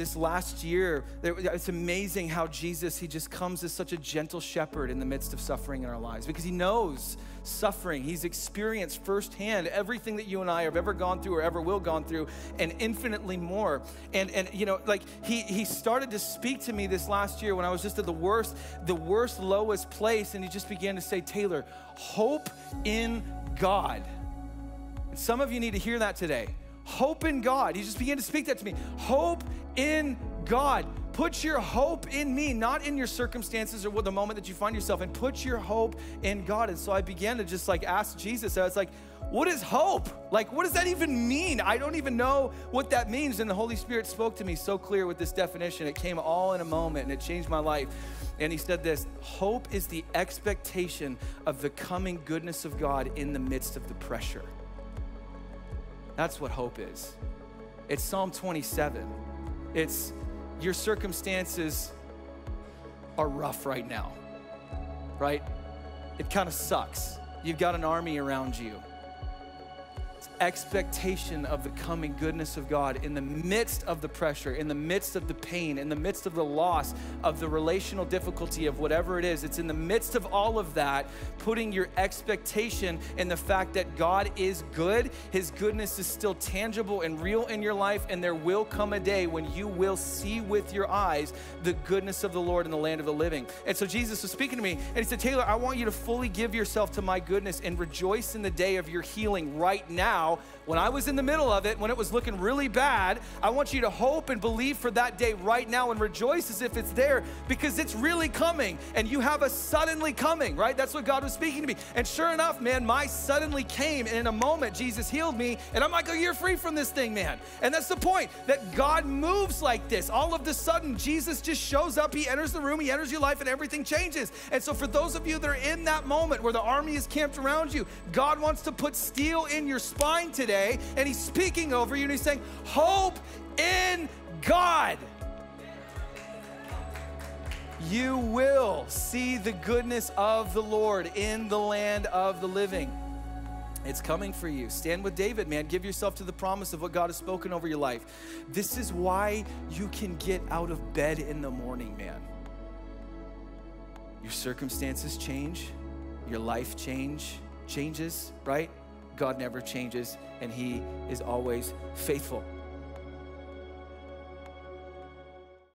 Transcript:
this last year, it's amazing how Jesus, he just comes as such a gentle shepherd in the midst of suffering in our lives because he knows suffering. He's experienced firsthand everything that you and I have ever gone through or ever will gone through and infinitely more. And and you know, like he he started to speak to me this last year when I was just at the worst, the worst, lowest place, and he just began to say, Taylor, hope in God. And some of you need to hear that today. Hope in God. He just began to speak that to me. Hope in God. Put your hope in me, not in your circumstances or the moment that you find yourself in. Put your hope in God. And so I began to just like ask Jesus. I was like, what is hope? Like, what does that even mean? I don't even know what that means. And the Holy Spirit spoke to me so clear with this definition. It came all in a moment and it changed my life. And he said this Hope is the expectation of the coming goodness of God in the midst of the pressure. That's what hope is. It's Psalm 27. It's your circumstances are rough right now, right? It kind of sucks. You've got an army around you expectation of the coming goodness of God in the midst of the pressure, in the midst of the pain, in the midst of the loss, of the relational difficulty of whatever it is. It's in the midst of all of that, putting your expectation in the fact that God is good. His goodness is still tangible and real in your life, and there will come a day when you will see with your eyes the goodness of the Lord in the land of the living. And so Jesus was speaking to me, and he said, Taylor, I want you to fully give yourself to my goodness and rejoice in the day of your healing right now when I was in the middle of it, when it was looking really bad, I want you to hope and believe for that day right now and rejoice as if it's there because it's really coming and you have a suddenly coming, right? That's what God was speaking to me. And sure enough, man, my suddenly came and in a moment Jesus healed me and I'm like, oh, you're free from this thing, man. And that's the point that God moves like this. All of the sudden, Jesus just shows up, he enters the room, he enters your life, and everything changes. And so, for those of you that are in that moment where the army is camped around you, God wants to put steel in your spine mind today, and He's speaking over you, and He's saying, Hope in God. You will see the goodness of the Lord in the land of the living. It's coming for you. Stand with David, man. Give yourself to the promise of what God has spoken over your life. This is why you can get out of bed in the morning, man. Your circumstances change, your life change changes, right? God never changes and He is always faithful.